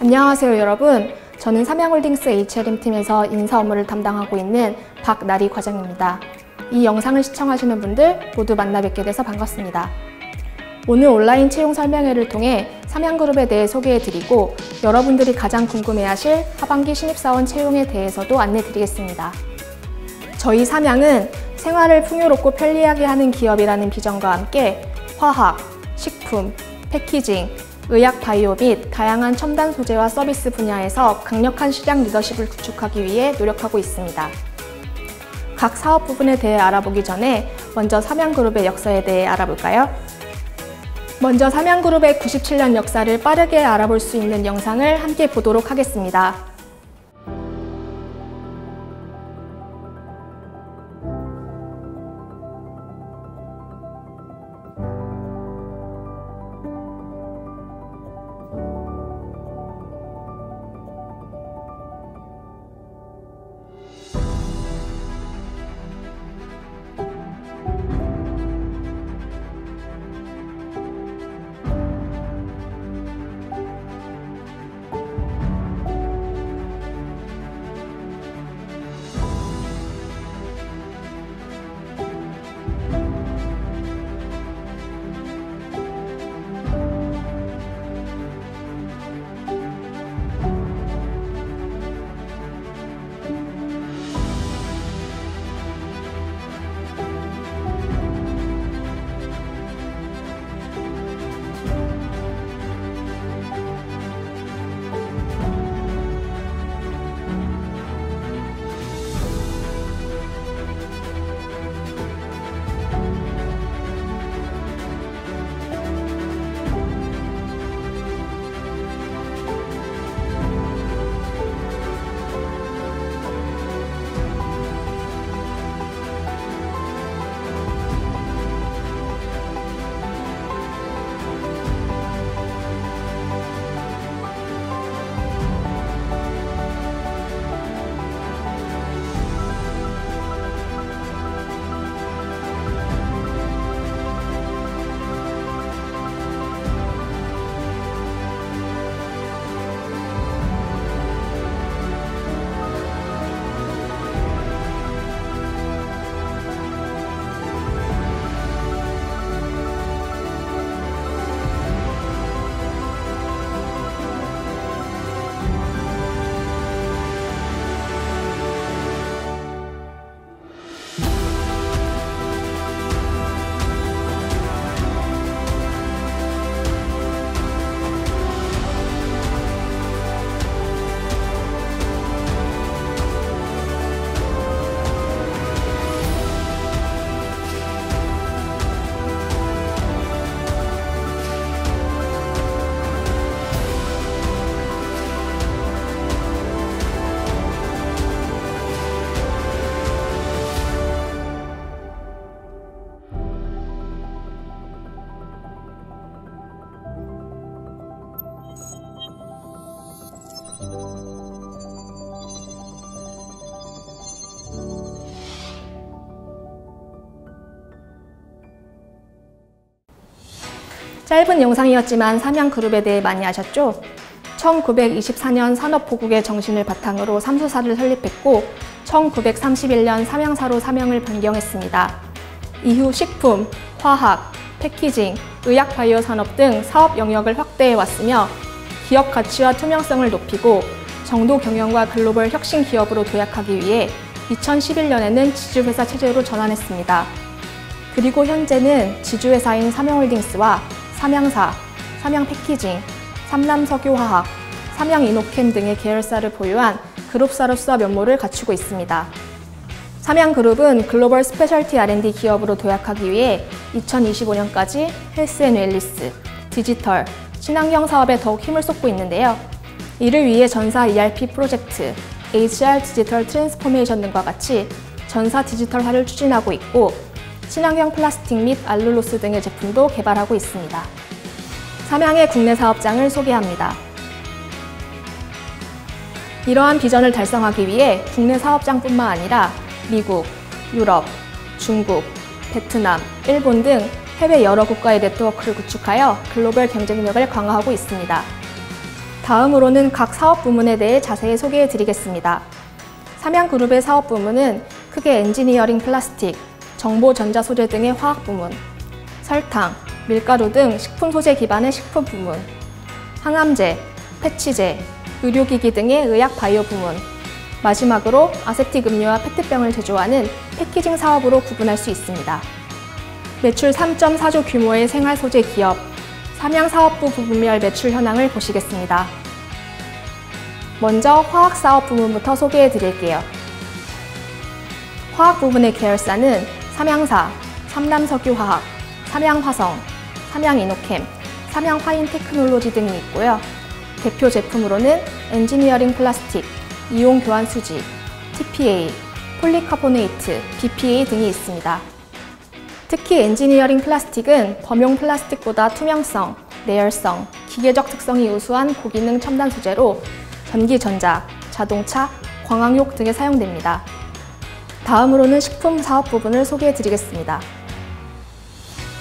안녕하세요 여러분. 저는 삼양홀딩스 HRM팀에서 인사 업무를 담당하고 있는 박나리 과장입니다. 이 영상을 시청하시는 분들 모두 만나 뵙게 돼서 반갑습니다. 오늘 온라인 채용 설명회를 통해 삼양그룹에 대해 소개해드리고 여러분들이 가장 궁금해하실 하반기 신입사원 채용에 대해서도 안내드리겠습니다. 저희 삼양은 생활을 풍요롭고 편리하게 하는 기업이라는 비전과 함께 화학, 식품, 패키징, 의약 바이오 및 다양한 첨단 소재와 서비스 분야에서 강력한 시장 리더십을 구축하기 위해 노력하고 있습니다. 각 사업 부분에 대해 알아보기 전에 먼저 삼양그룹의 역사에 대해 알아볼까요? 먼저 삼양그룹의 97년 역사를 빠르게 알아볼 수 있는 영상을 함께 보도록 하겠습니다. 짧은 영상이었지만 삼양그룹에 대해 많이 아셨죠? 1924년 산업보국의 정신을 바탕으로 삼수사를 설립했고 1931년 삼양사로 사명을 변경했습니다. 이후 식품, 화학, 패키징, 의약 바이오 산업 등 사업 영역을 확대해 왔으며 기업 가치와 투명성을 높이고 정도 경영과 글로벌 혁신 기업으로 도약하기 위해 2011년에는 지주회사 체제로 전환했습니다. 그리고 현재는 지주회사인 삼양홀딩스와 삼양사, 삼양패키징, 삼남석유화학, 삼양이노캠 등의 계열사를 보유한 그룹사로서 면모를 갖추고 있습니다. 삼양그룹은 글로벌 specialty R&D 기업으로 도약하기 위해 2025년까지 health and wellness, 디지털, 친환경 사업에 더욱 힘을 쏟고 있는데요. 이를 위해 전사 ERP 프로젝트, HR digital transformation 등과 같이 전사 디지털화를 추진하고 있고 친환경 플라스틱 및 알룰로스 등의 제품도 개발하고 있습니다. 삼양의 국내 사업장을 소개합니다. 이러한 비전을 달성하기 위해 국내 사업장뿐만 아니라 미국, 유럽, 중국, 베트남, 일본 등 해외 여러 국가의 네트워크를 구축하여 글로벌 경쟁력을 강화하고 있습니다. 다음으로는 각 사업 부문에 대해 자세히 소개해 드리겠습니다. 삼양그룹의 사업 부문은 크게 엔지니어링 플라스틱, 정보 전자 소재 등의 화학 부문, 설탕, 밀가루 등 식품 소재 기반의 식품 부문, 항암제, 패치제, 의료기기 등의 의약 바이오 부문, 마지막으로 aseptic 음료와 페트병을 제조하는 packaging 사업으로 구분할 수 있습니다. 매출 3.4조 규모의 생활 소재 기업, 삼양 사업 부문별 매출 현황을 보시겠습니다. 먼저 화학사업 부문부터 소개해 드릴게요. 화학 부분의 계열사는 삼양사, 삼남석유화학, 삼양화성, 삼양이노캠, 삼양화인테크놀로지 등이 있고요. 대표 제품으로는 엔지니어링 플라스틱, 이온 교환 수지, TPA, 폴리카보네이트, BPA 등이 있습니다. 특히 엔지니어링 플라스틱은 범용 플라스틱보다 투명성, 내열성, 기계적 특성이 우수한 고기능 첨단 소재로 전기 전자, 자동차, 광학욕 등에 사용됩니다. 다음으로는 식품 사업 부분을 소개해 드리겠습니다.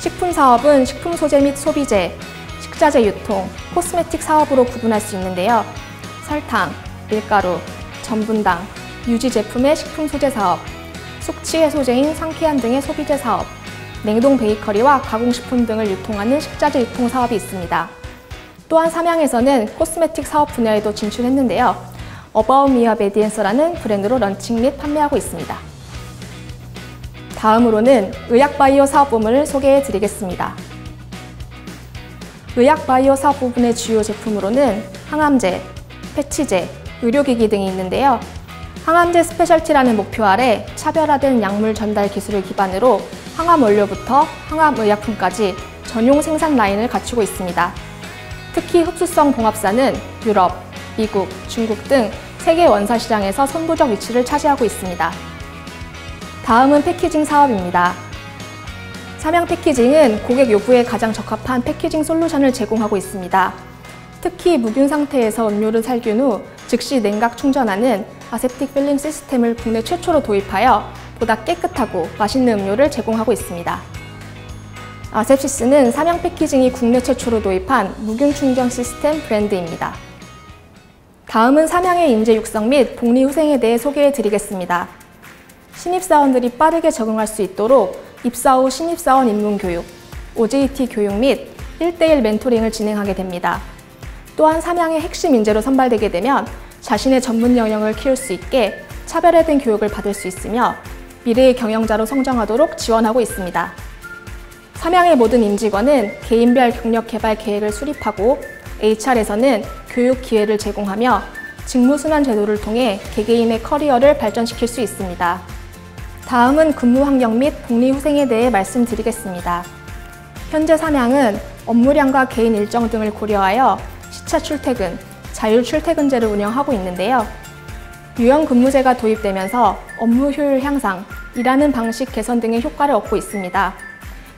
식품 사업은 식품 소재 및 소비재, 식자재 유통, 코스메틱 사업으로 구분할 수 있는데요. 설탕, 밀가루, 전분당, 유지 제품의 식품 소재 사업, 숙취 해소제인 상쾌한 등의 소비재 사업, 냉동 베이커리와 가공식품 등을 유통하는 식자재 유통 사업이 있습니다. 또한 삼양에서는 cosmetic 사업 분야에도 진출했는데요. 어바웃미와 메디앤서라는 브랜드로 런칭 및 판매하고 있습니다. 다음으로는 의약바이오 사업 부문을 소개해 드리겠습니다. 의약바이오 사업 부분의 주요 제품으로는 항암제, 패치제, 의료기기 등이 있는데요. 항암제 specialty라는 목표 아래 차별화된 약물 전달 기술을 기반으로 항암 원료부터 항암 의약품까지 전용 생산 라인을 갖추고 있습니다. 특히 흡수성 봉합사는 유럽, 미국, 중국 등 세계 원사 시장에서 선도적 위치를 차지하고 있습니다. 다음은 패키징 사업입니다. 삼양 패키징은 고객 요구에 가장 적합한 패키징 솔루션을 제공하고 있습니다. 특히 무균 상태에서 음료를 살균 후 즉시 냉각 충전하는 아세틱 필름 시스템을 국내 최초로 도입하여 보다 깨끗하고 맛있는 음료를 제공하고 있습니다. 아셉시스는 삼양 패키징이 국내 최초로 도입한 무균 충전 시스템 브랜드입니다. 다음은 삼양의 인재 육성 및 복리 후생에 대해 소개해 드리겠습니다. 신입사원들이 빠르게 적응할 수 있도록 입사 후 신입사원 입문 교육, OJT 교육 및 1대1 멘토링을 진행하게 됩니다. 또한 삼양의 핵심 인재로 선발되게 되면 자신의 전문 영역을 키울 수 있게 차별화된 교육을 받을 수 있으며 미래의 경영자로 성장하도록 지원하고 있습니다. 삼양의 모든 임직원은 개인별 경력 개발 계획을 수립하고 HR에서는 교육 기회를 제공하며 직무순환 제도를 통해 개개인의 커리어를 발전시킬 수 있습니다. 다음은 근무 환경 및 복리 후생에 대해 말씀드리겠습니다. 현재 삼양은 업무량과 개인 일정 등을 고려하여 시차 출퇴근, 자율 출퇴근제를 운영하고 있는데요. 유형 근무제가 도입되면서 업무 효율 향상, 일하는 방식 개선 등의 효과를 얻고 있습니다.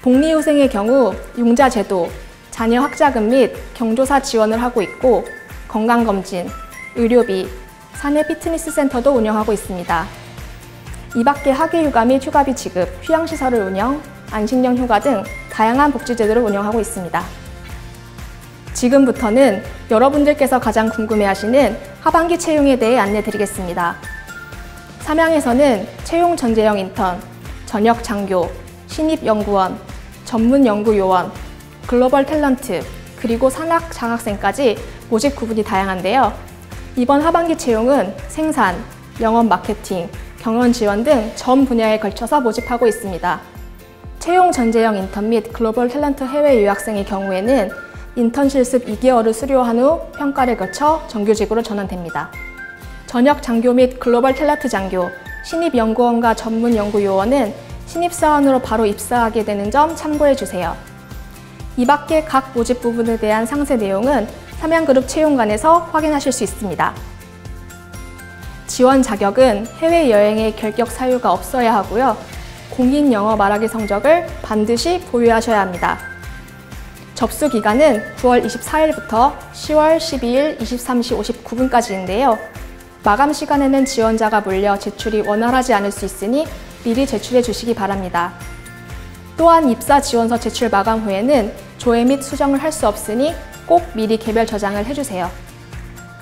복리후생의 경우 융자 제도, 자녀 학자금 및 경조사 지원을 하고 있고 건강검진, 의료비, 사내 피트니스 센터도 운영하고 있습니다. 이 밖에 학예휴가 및 휴가비 지급, 휴양시설을 운영, 안식령 휴가 등 다양한 복지제도를 운영하고 있습니다. 지금부터는 여러분들께서 가장 궁금해하시는 하반기 채용에 대해 안내드리겠습니다. 삼양에서는 채용 전제형 인턴, 전역 장교, 신입 연구원, 전문 연구요원, 글로벌 탤런트, 그리고 산학 장학생까지 모집 구분이 다양한데요. 이번 하반기 채용은 생산, 영업 마케팅, 경영 지원 등 전 분야에 걸쳐서 모집하고 있습니다. 채용 전제형 인턴 및 global talent 해외 유학생의 경우에는 인턴 실습 2개월을 수료한 후 평가를 거쳐 정규직으로 전환됩니다. 전역 장교 및 global talent 장교, 신입 연구원과 전문 연구 요원은 신입 사원으로 바로 입사하게 되는 점 참고해 주세요. 이 밖에 각 모집 부분에 대한 상세 내용은 삼양그룹 채용관에서 확인하실 수 있습니다. 지원 자격은 해외여행의 결격 사유가 없어야 하고요. 공인 영어 말하기 성적을 반드시 보유하셔야 합니다. 접수 기간은 9월 24일부터 10월 12일 23시 59분까지인데요. 마감 시간에는 지원자가 몰려 제출이 원활하지 않을 수 있으니 미리 제출해 주시기 바랍니다. 또한 입사 지원서 제출 마감 후에는 조회 및 수정을 할 수 없으니 꼭 미리 개별 저장을 해주세요.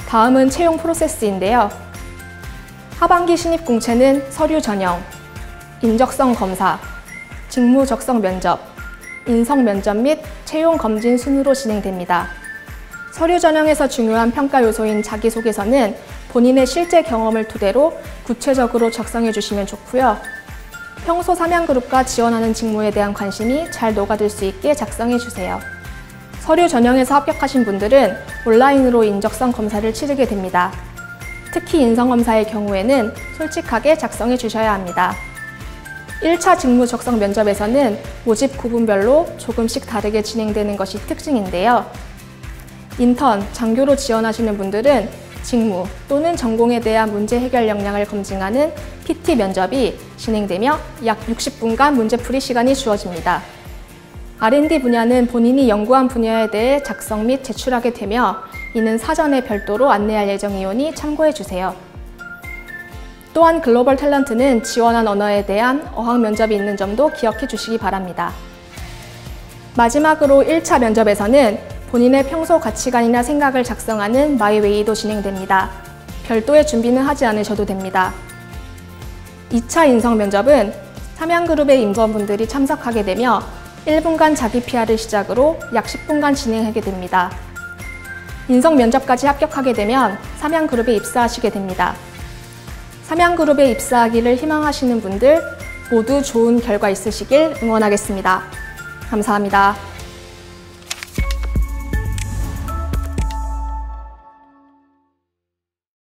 다음은 채용 프로세스인데요. 하반기 신입 공채는 서류 전형, 인적성 검사, 직무 적성 면접, 인성 면접 및 채용 검진 순으로 진행됩니다. 서류 전형에서 중요한 평가 요소인 자기소개서는 본인의 실제 경험을 토대로 구체적으로 작성해 주시면 좋고요. 평소 삼양그룹과 지원하는 직무에 대한 관심이 잘 녹아들 수 있게 작성해 주세요. 서류 전형에서 합격하신 분들은 온라인으로 인적성 검사를 치르게 됩니다. 특히 인성검사의 경우에는 솔직하게 작성해 주셔야 합니다. 1차 직무 적성 면접에서는 모집 구분별로 조금씩 다르게 진행되는 것이 특징인데요. 인턴, 장교로 지원하시는 분들은 직무 또는 전공에 대한 문제 해결 역량을 검증하는 PT 면접이 진행되며 약 60분간 문제풀이 시간이 주어집니다. R&D 분야는 본인이 연구한 분야에 대해 작성 및 제출하게 되며 이는 사전에 별도로 안내할 예정이오니 참고해 주세요. 또한 글로벌 탤런트는 지원한 언어에 대한 어학 면접이 있는 점도 기억해 주시기 바랍니다. 마지막으로 1차 면접에서는 본인의 평소 가치관이나 생각을 작성하는 마이웨이도 진행됩니다. 별도의 준비는 하지 않으셔도 됩니다. 2차 인성 면접은 삼양그룹의 임원분들이 참석하게 되며 1분간 자기 PR을 시작으로 약 10분간 진행하게 됩니다. 인성 면접까지 합격하게 되면 삼양그룹에 입사하시게 됩니다. 삼양그룹에 입사하기를 희망하시는 분들 모두 좋은 결과 있으시길 응원하겠습니다. 감사합니다.